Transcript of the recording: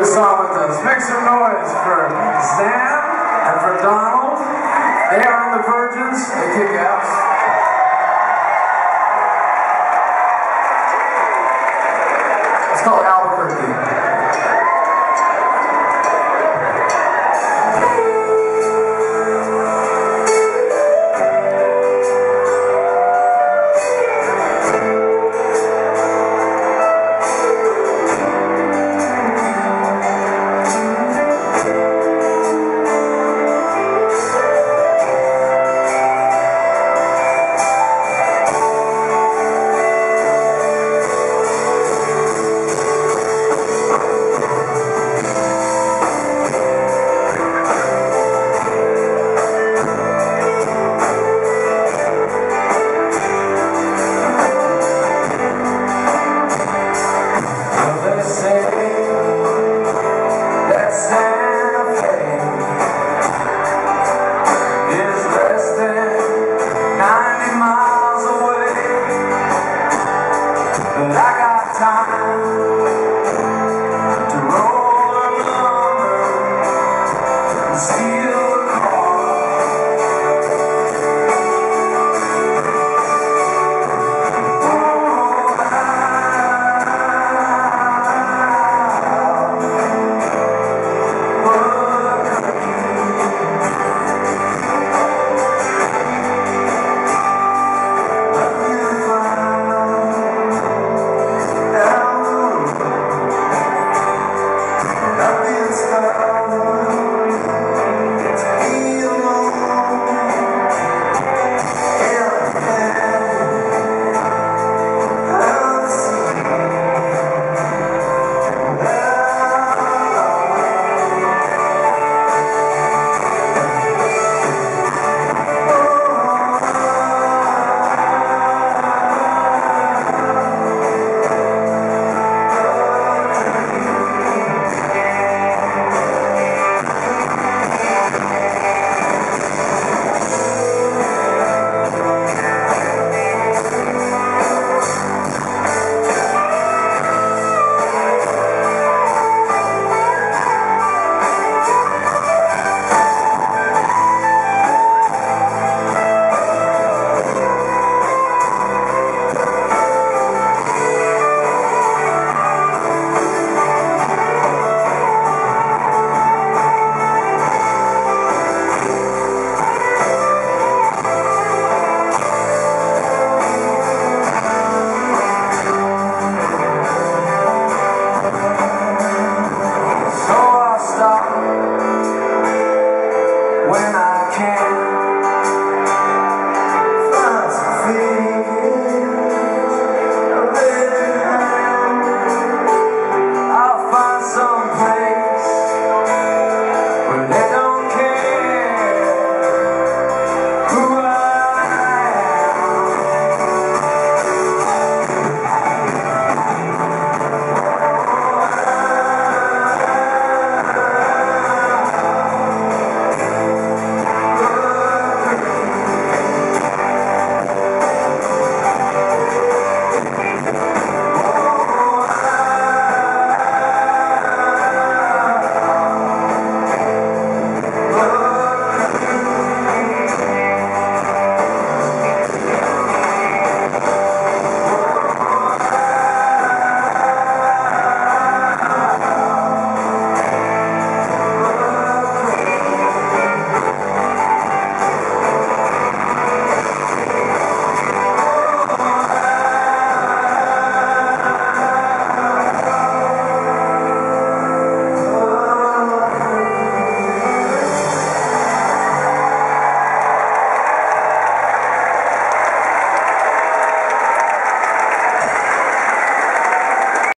a song with us. Make some noise for Sam and for Donald. They are on the Virgins. They kick ass. my